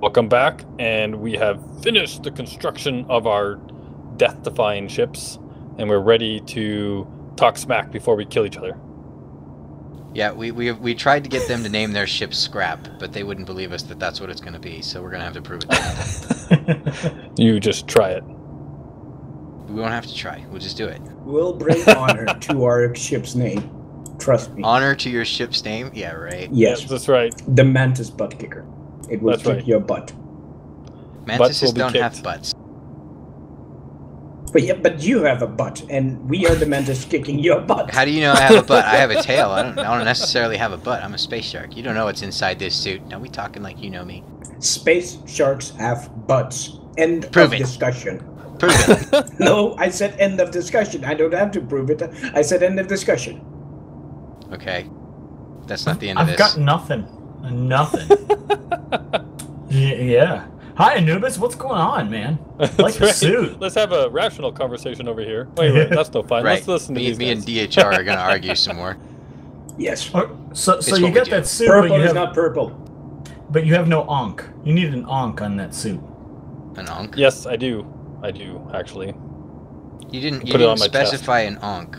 Welcome back, and we have finished the construction of our death-defying ships, and we're ready to talk smack before we kill each other. Yeah, we, we we tried to get them to name their ship Scrap, but they wouldn't believe us that that's what it's going to be. So we're going to have to prove it. You just try it. we won't have to try. We'll just do it. We'll bring honor to our ship's name. Trust me. Honor to your ship's name. Yeah, right. Yes, that's right. the mantis butt kicker. It will That's kick right. your butt. Mantises will don't have butts. But yeah, but you have a butt, and we are the mantis kicking your butt. How do you know I have a butt? I have a tail. I don't. I don't necessarily have a butt. I'm a space shark. You don't know what's inside this suit. Now we talking like you know me. Space sharks have butts. End Prove of it. discussion. Prove it. No, I said end of discussion. I don't have to prove it. I said end of discussion. Okay. That's not the end of I've got nothing. Nothing. Yeah. Hi, Anubis. What's going on, man? I like right. suit. Let's have a rational conversation over here. Wait, wait, that's no fun. right. Let's listen to me, these me and. DHR are gonna argue some more. Yes. Oh, so, so It's you got that suit, but Purple you is have, not purple. but you have no ankh. You need an ankh on that suit. An ankh. Yes, I do. I do actually. You didn't. You didn't on my chest. specify an ankh.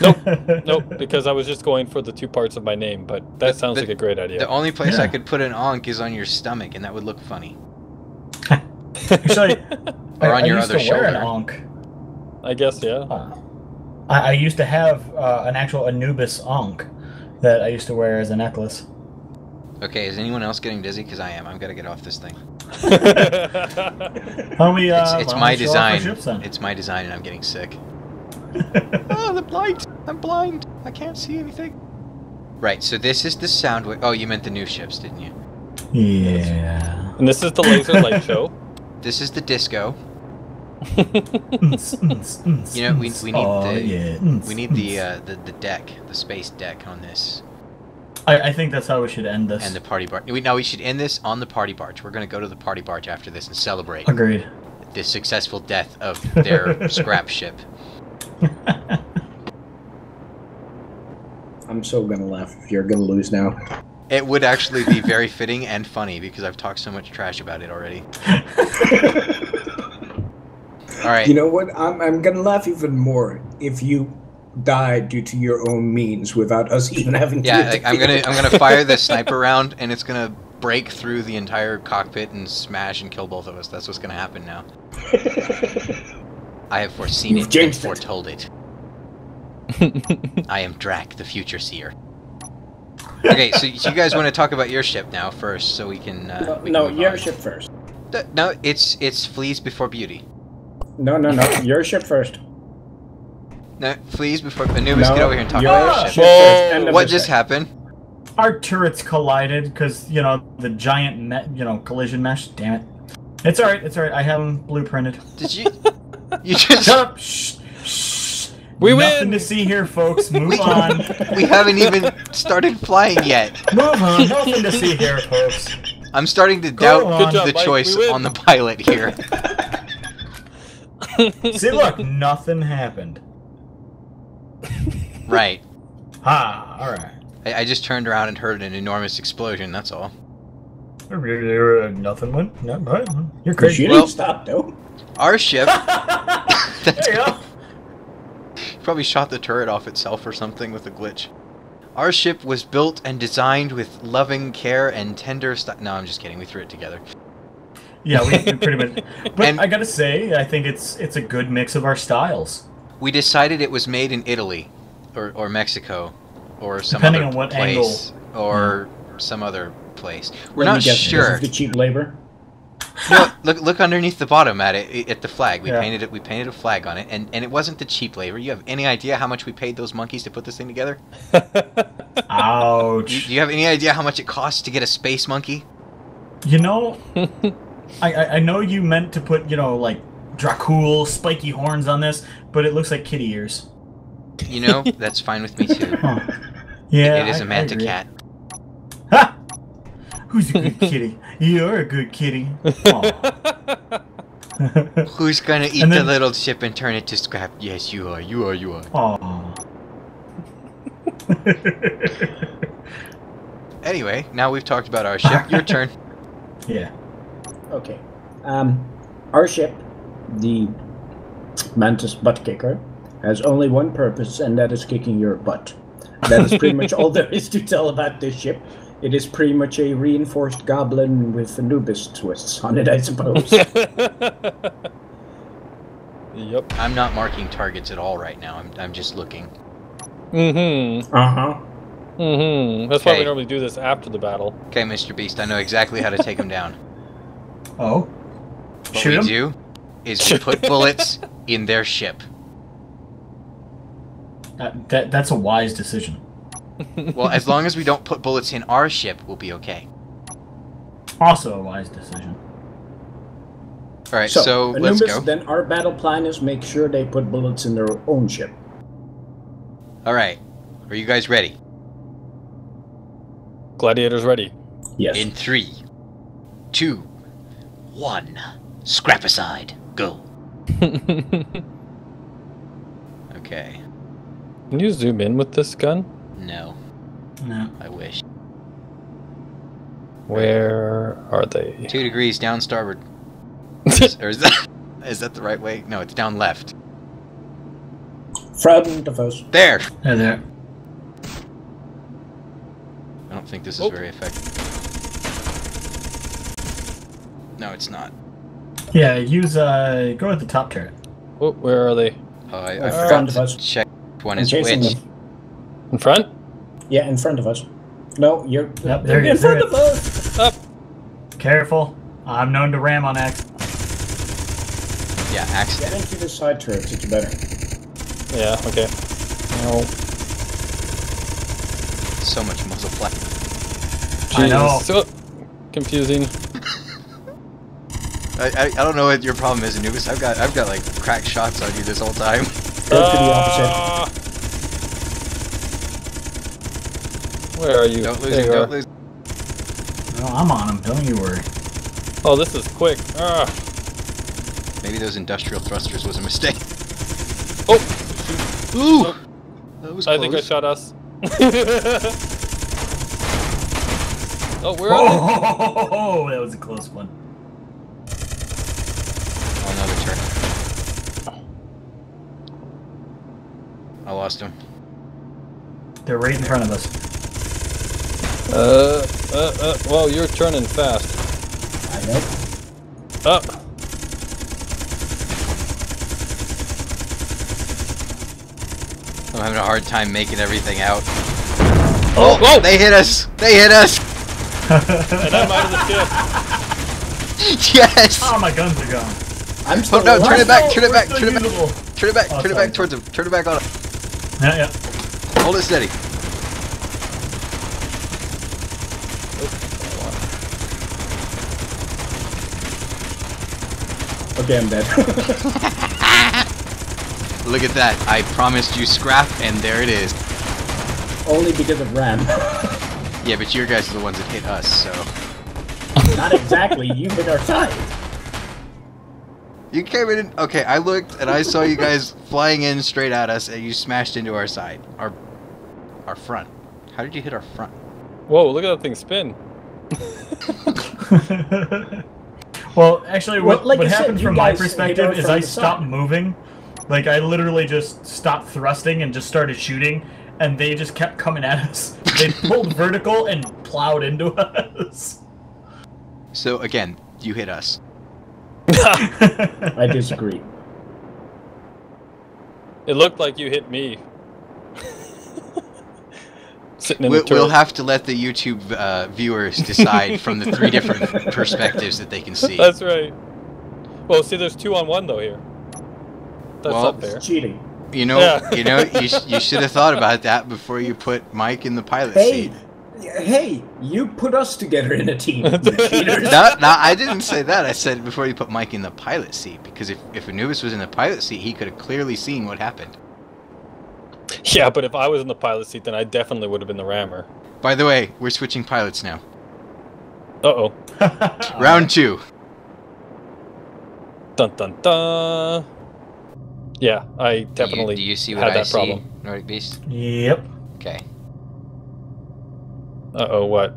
Nope, nope, because I was just going for the two parts of my name, but that But- sounds but like a great idea. The only place I could put an ankh is on your stomach, and that would look funny. Actually, I, Or on I your used other to wear an shoulder. ankh. I guess, yeah. Uh, I, I used to have uh, an actual Anubis ankh that I used to wear as a necklace. Okay, is anyone else getting dizzy? Because I am. I've got to get off this thing. Homie, uh, It's, it's why my don't you show off our design. ships? It's my design, and I'm getting sick. oh, the light! I'm blind. I can't see anything. Right. So this is the sound. Wa- oh, you meant the new ships, didn't you? Yeah. and this is the laser light show. This is the disco. you know, we- we need oh, the- Yeah. We need the uh, the the deck, the space deck on this, I, I think that's how we should end this. and the party barge. We, now we should end this on the party barge. We're gonna go to the party barge after this and celebrate Agreed. the successful death of their scrap ship. I'm so gonna laugh if you're gonna lose now. It would actually be very fitting and funny because I've talked so much trash about it already. All right. You know what? I'm, I'm gonna laugh even more if you die due to your own means without us even having to. Yeah, like, I'm gonna. I'm gonna fire the sniper round and it's gonna break through the entire cockpit and smash and kill both of us. That's what's gonna happen now. I have foreseen You've it and jinxed it. foretold it. I am Drac, the future seer. Okay, so you guys want to talk about your ship now first, so we can. Uh, no, we can no, move your on. ship first. No, it's it's fleas before beauty. No, no, no, your ship first. No, fleas before Anubis. no, get over here and talk your about your ship ship. first. End of What just discussion. happened? Our turrets collided because you know the giant, me- you know, collision mesh. Damn it! It's all right. It's all right. I have them blueprinted. Did you? You just. Shut up! Shh! Shh! We Nothing win! to see here, folks. Move We- on. We haven't even started flying yet. Move on. Nothing to see here, folks. I'm starting to Go doubt on. Good job, the Mike. choice We win. on the pilot here. See, look, nothing happened. right. Ah, all right. I, I just turned around and heard an enormous explosion. That's all. Nothing went. No, right. You're The crazy. shooting Well- stop though. Our ship there you go. probably shot the turret off itself or something with a glitch. Our ship was built and designed with loving care and tender st- No, I'm just kidding. We threw it together. Yeah, we, we pretty much. But And- I gotta say, I think it's it's a good mix of our styles. We decided it was made in Italy, or, or Mexico, or some Depending other on what place, or hmm. some other place. We're Let not guess, sure. The cheap labor. No, look look underneath the bottom at it at the flag. We Yeah. painted it. We painted a flag on it, and and it wasn't the cheap labor. You have any idea how much we paid those monkeys to put this thing together? Ouch. you, do you have any idea how much it costs to get a space monkey? You know, I, I I know you meant to put you know like Dracul spiky horns on this, but it looks like kitty ears. You know, that's fine with me too. Huh. Yeah, it is I- a manta cat. Ha! Who's a good kitty? You're a good kitty. Who's gonna eat And the little ship and turn it to scrap? Yes, you are. You are. You are. Aw. Anyway, now we've talked about our ship. Your turn. yeah. Okay. Um, our ship, the Mantis Butt Kicker, has only one purpose, and that is kicking your butt. That is pretty much all there is to tell about this ship. It is pretty much a reinforced goblin with Anubis twists on it, I suppose. yep. I'm not marking targets at all right now. I'm, I'm just looking. Mm-hmm. uh huh. Mm-hmm. That's why we normally do this after the battle. Okay, Mr. Beast, I know exactly how to take him down. Oh. What Shoot we him? do is we put bullets in their ship. That, that, that's a wise decision. Well, as long as we don't put bullets in our ship, we'll be okay. Also a wise decision. All right, so, let's Anubis, go. then our battle plan is make sure they put bullets in their own ship. All right, are you guys ready? Gladiators ready. Yes. In three, two, one. Scrap aside. Go. Okay. Can you zoom in with this gun? No, No. I wish. Where are they? Two degrees down starboard. or is that is that the right way? No, it's down left. Front of us. There. There, there. I don't think this is Oh. very effective. No, it's not. Yeah, use, uh, go with the top turret. Oh, where are they? Oh, I, I forgot to check one is which. them. In front? Yeah, in front of us. No, you're Yep, there it in front of us. Up. Careful. I'm known to ram on X. Yeah, Get accident. into the side turrets. It's better. Yeah, okay. No. So much muzzle flash. I know. Jesus. Oh, confusing. I, I, I don't know what your problem is, Anubis. I've got I've got like cracked shots on you this whole time. Go to the opposite. Ah. Where are you? Don't lose There him. Don't are. lose. No, I'm on him. Don't you worry. Oh, this is quick. Ah. Maybe those industrial thrusters was a mistake. Oh, Ooh, that was I think I shot us. oh, where are they? Oh, that was a close one. Oh, another turn. I lost him. They're right in front of us. Uh, uh, uh, well, you're turning fast. I know. Up. I'm having a hard time making everything out. Oh, whoa! They hit us! They hit us! and I'm out of the ship. yes! Oh, my guns are gone. I'm still Oh, no, alive. turn it back, No, turn it we're back, still turn it back. usable. Turn it back, Oh, turn it sorry. back towards him. Turn it back on him. Yeah, yeah. Hold it steady. Okay, I'm dead. Look at that. I promised you scrap, and there it is. Only because of Ram. Yeah, but your guys are the ones that hit us, so. Not exactly. You hit our side. You came in. Okay, I looked and I saw you guys flying in straight at us, and you smashed into our side, our, our front. How did you hit our front? Whoa, look at that thing spin. well, actually, what, Well, like what I said, happened from my perspective is I stopped side. moving. Like, I literally just stopped thrusting and just started shooting, and they just kept coming at us. They pulled vertical and plowed into us. So again, you hit us. I disagree. It looked like you hit me. Sitting in We'll, the turret. we'll have to let the YouTube uh, viewers decide from the three different perspectives that they can see. That's right. Well, see, there's two on one though here. That's Well- not fair. It's cheating. You know, Yeah. you know, you, sh- you should have thought about that before you put Mike in the pilot Hey, seat. hey, you put us together in a team, you. No, no, I didn't say that. I said before you put Mike in the pilot seat because if, if Anubis was in the pilot seat, he could have clearly seen what happened. Yeah, but if I was in the pilot seat, then I definitely would have been the rammer. By the way, we're switching pilots now. Uh oh. Round two. Dun dun dun. Yeah, I definitely Do you, do you see had what I that see, problem. Nordic Beast? Yep. Okay. Uh oh, what?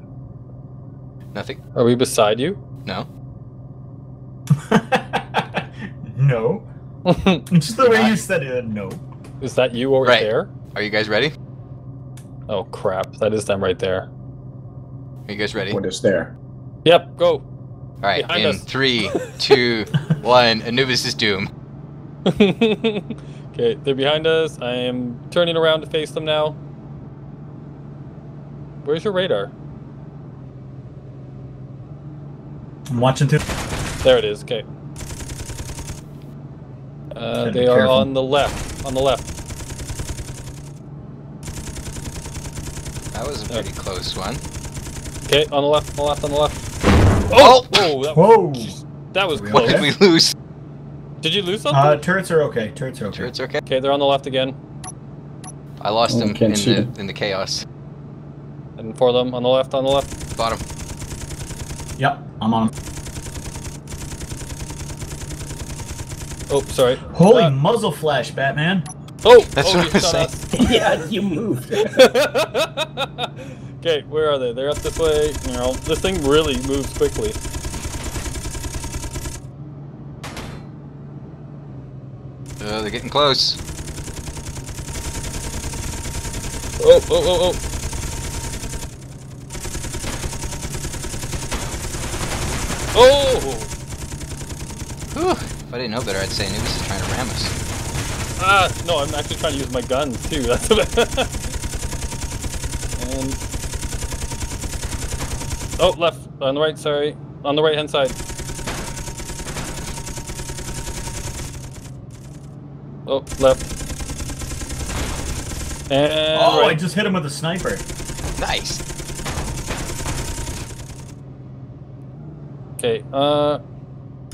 Nothing? Are we beside you? No? no. Just the way you said it, no. Is that you over Right. there? Are you guys ready? Oh crap! That is them right there. Are you guys ready? What is there? Yep, go. All right. Behind in us. three, two, one. Anubis is doom. okay, they're behind us. I am turning around to face them now. Where's your radar? I'm watching through. There it is. Okay. Uh, they are careful. on the left. On the left. That was a pretty close one. Okay, on the left. On the left. On the left. Oh! Whoa! That, Whoa! that was We What did we lose? Did you lose something? Uh, turrets are okay. Turrets are okay. Sure, it's okay. okay, they're on the left again. I lost Oh, him in the them. in the chaos. And for them on the left. On the left. Bottom. Yep, I'm on. Oh, sorry. Holy Uh, muzzle flash, Batman! Oh, That's oh, what you I was saying. yeah, you moved. okay, where are they? They're up this way. You know, this thing really moves quickly. Uh, they're getting close. Oh, oh, oh, oh. Oh! Whew. If I didn't know better, I'd say Anubis is trying to ram us. Ah, no, I'm actually trying to use my gun too. That's about. and oh, left on the right. Sorry, on the right hand side. Oh, left. And Oh, I just hit him with a sniper. Nice. Okay, uh,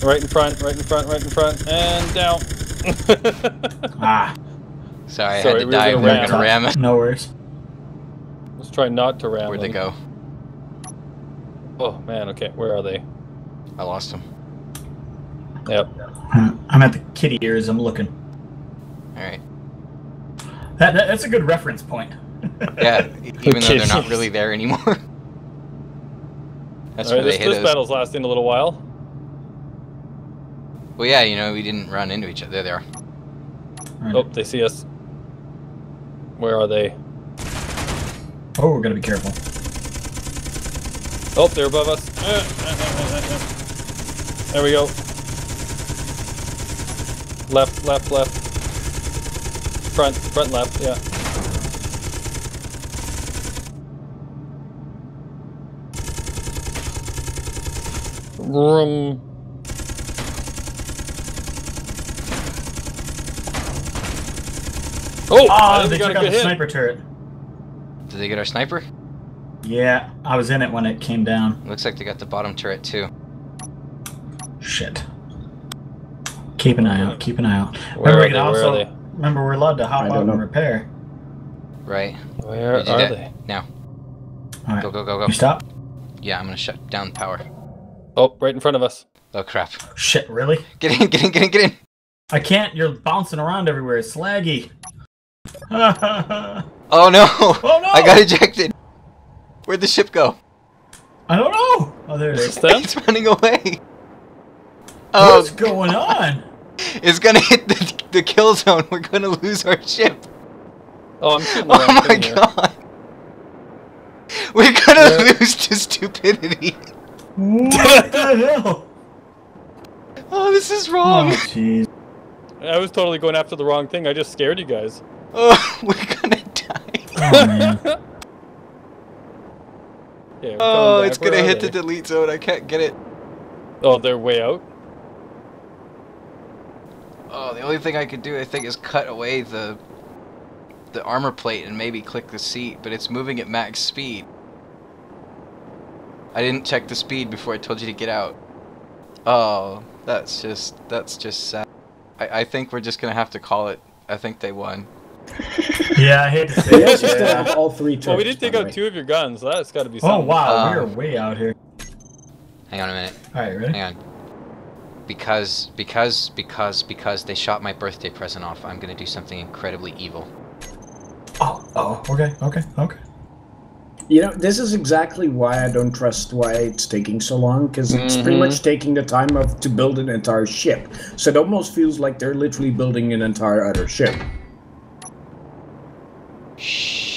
right in front, right in front, right in front, and down. Ah, Sorry, I Sorry, had to we were die. gonna ram. gonna ram it. no worries. Let's try not to ram Where'd they go? Oh man, okay, where are they? I lost them. Yep. I'm at the kitty ears. I'm looking. All right. That, that that's a good reference point. Yeah, even though they're not really there anymore. That's All right, where this, they hit this us. battle's lasting a little while. Well, yeah, you know, we didn't run into each other. There they are. Alright. Oh, they see us. Where are they? Oh, we're gonna be careful. Oh, they're above us. Uh, uh, uh. There we go. Left, left, left. Front, front, left. Yeah. Room. Oh, Oh, they got took a out good the hit. sniper turret. Did they get our sniper? Yeah, I was in it when it came down. Looks like they got the bottom turret too. Shit. Keep an eye out. Keep an eye out. Where remember, are we can they? Where also are they? remember we're allowed to hop out and repair. Right. Where are that. they? Now. All right. Go, go, go, go. You stop. Yeah, I'm gonna shut down power. Oh, right in front of us. Oh crap. Shit, really? Get in, get in, get in, get in. I can't. You're bouncing around everywhere. It's laggy. Oh Oh no! Oh, no! I got ejected. Where'd the ship go? I don't know. Oh, there it Is is. It's running away. Oh, What's um, going on? it's gonna hit the, the kill zone. We're gonna lose our ship. Oh, I'm shooting the Oh wrong my thing here. god. We're gonna Where- lose to stupidity. What the hell? Oh, this is Oh, wrong. jeez. I was totally going after the wrong thing. I just scared you guys. Oh, we're gonna die. Oh man. Yeah, Oh, it's Where gonna hit the delete zone. I can't get it. Oh, they're way out. Oh, the only thing I could do, I think, is cut away the the armor plate and maybe click the seat, but it's moving at max speed. I didn't check the speed before I told you to get out. Oh, that's just that's just sad. I, I think we're just gonna have to call it. I think they won. Yeah, I hate to say it. actually still have all three turrets. Well, we did take out way. two of your guns. So that's got to be Oh wow, Uh, we're way out here. Hang on a minute. All right, ready? Hang on. Because because because because they shot my birthday present off, I'm gonna do something incredibly evil. Oh, oh, okay, okay, okay. You know, this is exactly why I don't trust why it's taking so long, because it's pretty Mhm. much taking the time of to build an entire ship. So it almost feels like they're literally building an entire other ship.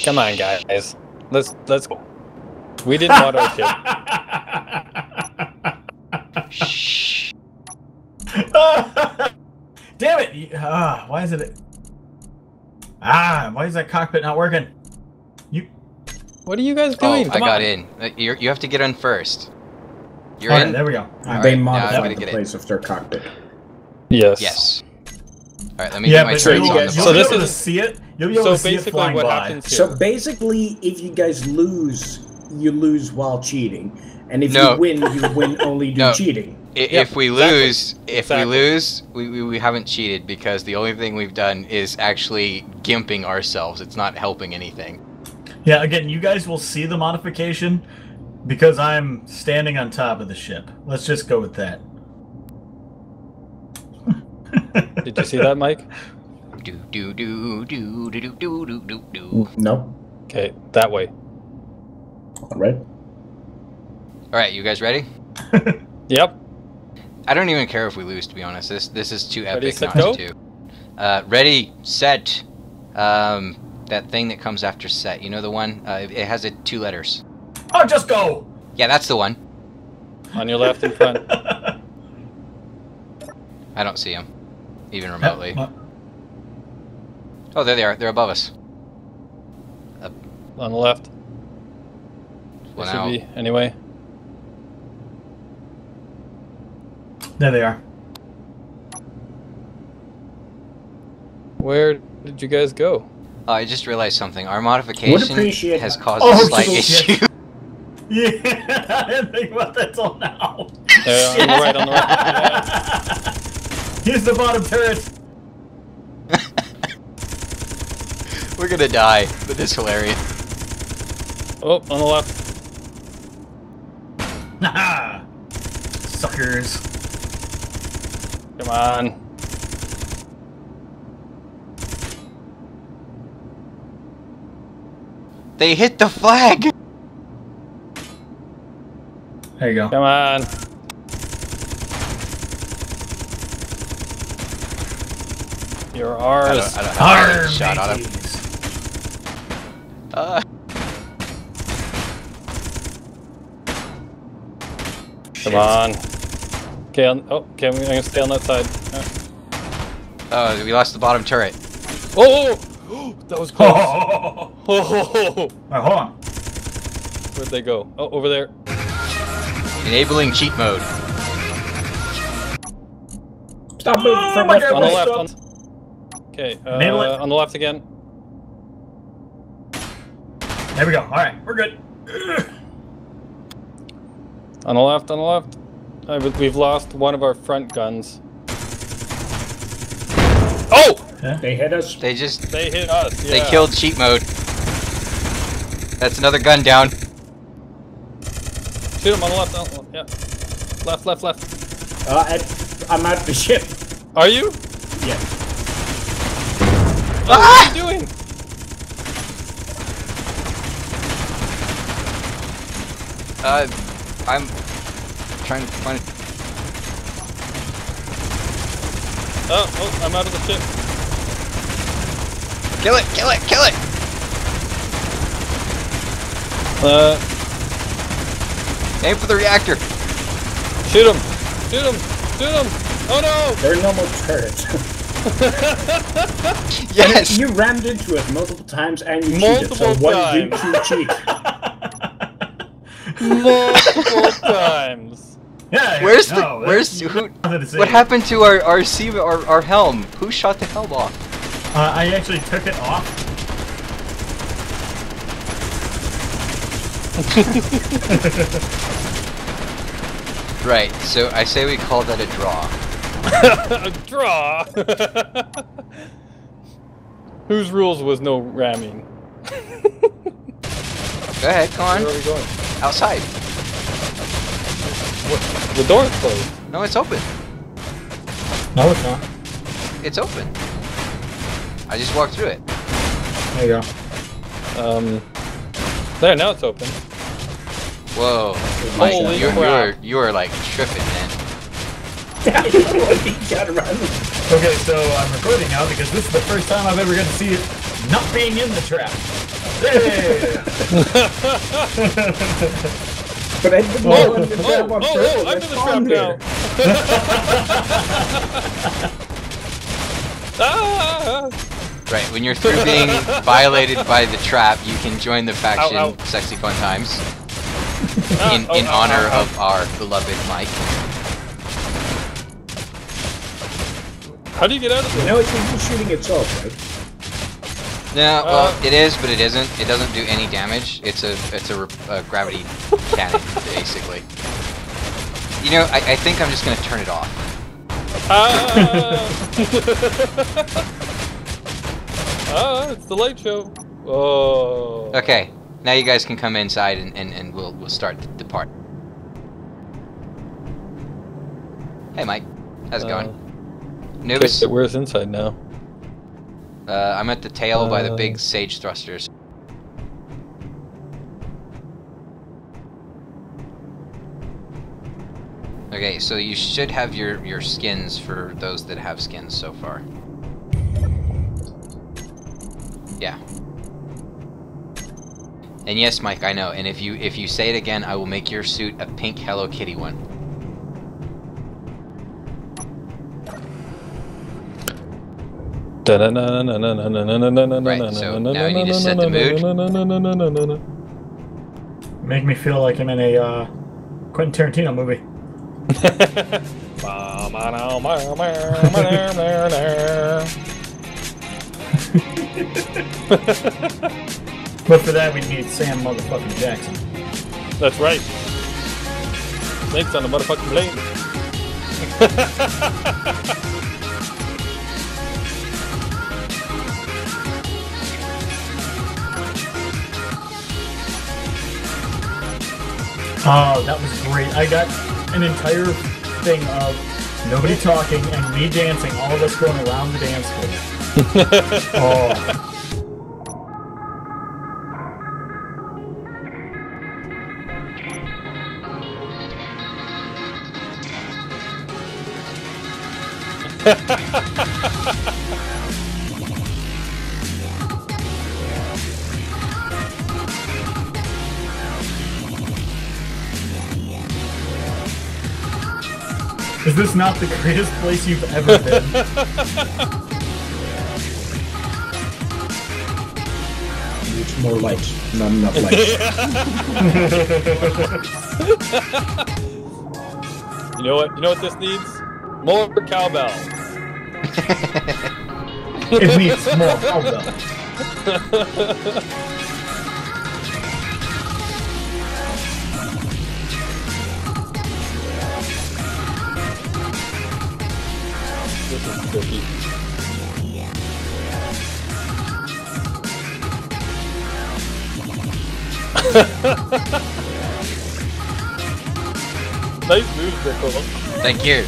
Come on, guys. Let's let's go. We didn't want our ship. Shh. Damn it! You- Ah, why is it? Ah, why is that cockpit not working? You. What are you guys Oh, doing? I got in. Uh, You're, you have to get in first. You're All right, in? there we go. All they right, now modified the get it. place of their cockpit. Yes. Yes. Alright, let me Yeah, get my but on the guys- you'll So be this able to is- see it. You'll be able So to see it basically, flying what by. happens here? So basically, if you guys lose, you lose while cheating, and if No. you win, you win only do No. cheating. I- Yep, if we exactly. lose, if Exactly. we lose, we, we, we haven't cheated because the only thing we've done is actually gimping ourselves. It's not helping anything. Yeah, again, you guys will see the modification because I'm standing on top of the ship. Let's just go with that. Did you see that, Mike? Do do do do do do do do do do. No, Okay, that way. all right. All right, you guys ready? Yep. I don't even care if we lose, to be honest. This this is too epic Ready, set, not go? to. Uh, ready, set. Um, that thing that comes after set. You know the one? Uh, it, it has a two letters. Oh, just go! Yeah, that's the one. On your left in front. I don't see him, even remotely. What? Oh, there they are. They're above us. On the left. Well, It now should be anyway. There they are. Where did you guys go? Oh, I just realized something. Our modification has caused Oh, a slight shit. issue. Yeah, I didn't think about that till now. Uh, on the right, on the right. Here's the bottom turret. We're gonna die, but it's hilarious. Oh, on the left. Haha. Suckers. Come on. They hit the flag. There you go. Come on. You're I ours. don't, I don't know how I Arr, shot on him. Mateys. Uh, Come on. Okay, on, oh, okay, I'm gonna stay on that side. Uh, oh, we lost the bottom turret. Oh! that was close. Oh, Oh, oh, Alright, hold on. where'd they go? Oh, over there. Enabling cheat mode. Stop moving Oh from my left On the left. On... Okay, uh, on the left again. There we go. Alright, we're good. On the left, on the left. Uh, we- we've lost one of our front guns. Oh! They hit us. They just They hit us. they killed cheat mode. That's another gun down. Shoot him on the left. Oh, yeah. Left, left, left. Uh, I, I'm out the ship. Are you? Yeah. Oh, what are you doing? Uh, I'm trying to find. it. Oh, oh, I'm out of the ship. Kill it! Kill it! Kill it! Uh, Aim for the reactor. shoot him! Shoot him! Shoot him! Oh no! There are no more turrets. Yes. you rammed into it multiple times and you Multiple cheated. So what did you cheat? Multiple times. Yeah. Where's the? Where's who? nothing. What happened to our our sea, our, our helm? Who shot the helm off? Uh, I actually took it off. Right. So I say we call that a draw. A draw. Whose rules was no ramming? Go ahead. Come on. Where on. are we going? Outside. What? The door's closed. No, it's open. No, it's not. It's open. I just walked through it. There you go. Um, There, now it's open. Whoa. Mike, Holy you're, crap. you're, you are like tripping, man. he got around. Okay, so I'm recording now because this is the first time I've ever got to see it not being in the trap. Hey! But I didn't Oh, want to oh, grab on oh, turtle. oh, I'm in the trap on now. ah! Right, when you're through being violated by the trap, you can join the faction Ow, ow. Sexy Fun Times Ah, in, oh, in oh, honor oh, oh. of our beloved Mike. How do you get out of You this? know, it's just shooting itself, right? No, well, Uh, it is, but it isn't. It doesn't do any damage. It's a it's a, a gravity cannon, basically. You know, I, I think I'm just gonna turn it off. Ah! ah, it's the light show. Oh. Okay, now you guys can come inside and, and, and we'll we'll start the, the part. Hey, Mike, how's it going? Nubis, Okay, where's inside now? Uh, I'm at the tail by the Uh, big sage thrusters. Okay, so you should have your, your skins for those that have skins so far. Yeah. And yes, Mike, I know. And if you if you say it again, I will make your suit a pink Hello Kitty one. Right, so now you need to set the mood. Make me feel like I'm in a uh, Quentin Tarantino movie. But for that, we need Sam motherfucking Jackson. That's right. Snakes on the motherfucking plane. Oh, that was great. I got an entire thing of nobody talking and me dancing, all of us going around the dance floor. oh. Is this not the greatest place you've ever been? Needs more lights. Not enough lights. You know what? You know what this needs? More cowbell. it needs more cowbell. nice moves, Pickle. Thank you.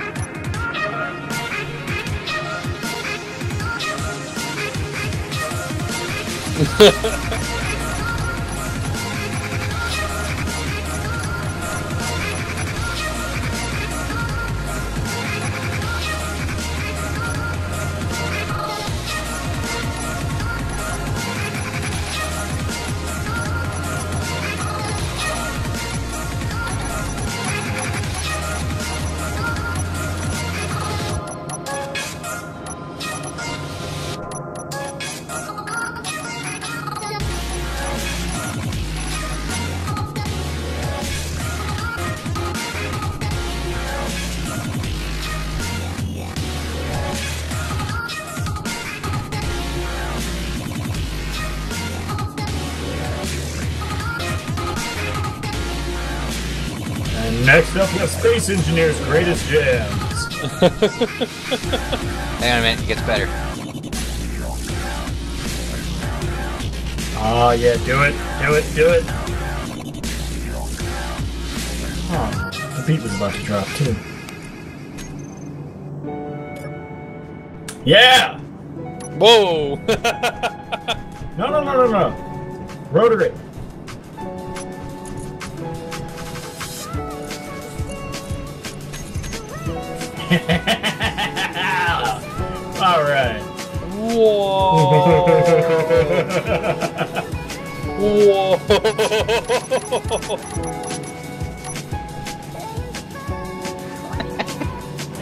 And next up, the Space Engineer's greatest jams. Hang on a minute, it gets better. Oh yeah, do it, do it, do it. Oh, the beat was about to drop too. Yeah! Whoa! No, no, no, no, no. Rotary. All right. Whoa! Whoa!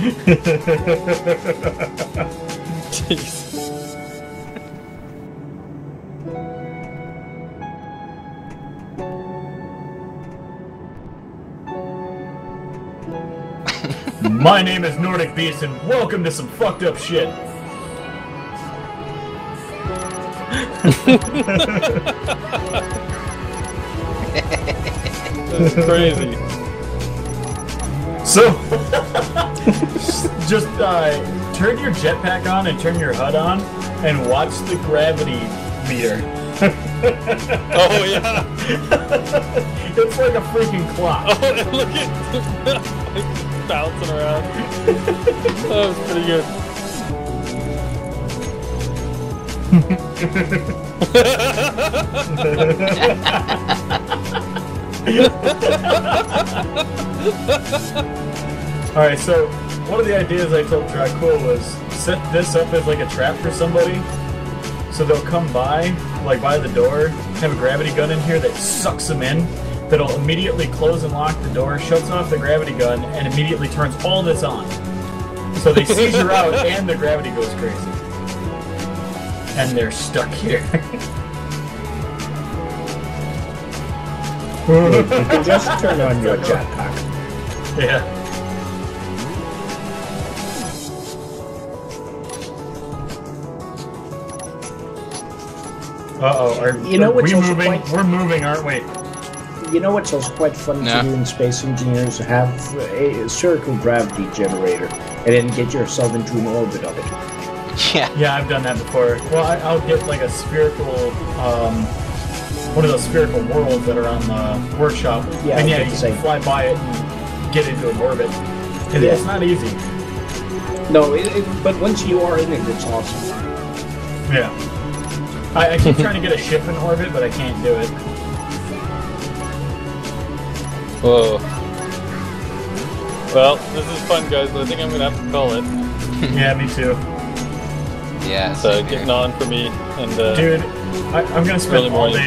Jeez. My name is Nordic Beast, and welcome to some fucked up shit. This is crazy. So, just uh, turn your jetpack on and turn your HUD on, and watch the gravity meter. Oh yeah. it's like a freaking clock. Oh, and look at bouncing around. That was pretty good. All right, so one of the ideas I told Dracul was set this up as like a trap for somebody, so they'll come by, like by the door, have a gravity gun in here that sucks them in. That'll immediately close and lock the door, shuts off the gravity gun, and immediately turns all this on. So they seizure out, and the gravity goes crazy, and they're stuck here. You can just turn on your jetpack. yeah. Uh oh. You know what's we also moving? quite- We're moving, aren't we? You know what's also quite fun No. to do in Space Engineers? Have a circle gravity generator and then get yourself into an orbit of it. Yeah. Yeah, I've done that before. Well, I, I'll get like a spherical, um, one of those spherical worlds that are on the workshop. Yeah, and yeah, you can fly by it and get into an orbit. It, Yeah. It's not easy. No, it, it, but once you are in it, it's awesome. Yeah. I, I keep trying to get a ship in orbit, but I can't do it. Whoa. Well, this is fun, guys, but I think I'm gonna have to call it. yeah, me too. Yeah. It's uh, getting on for me, and uh, Dude, I, I'm gonna spend Early all day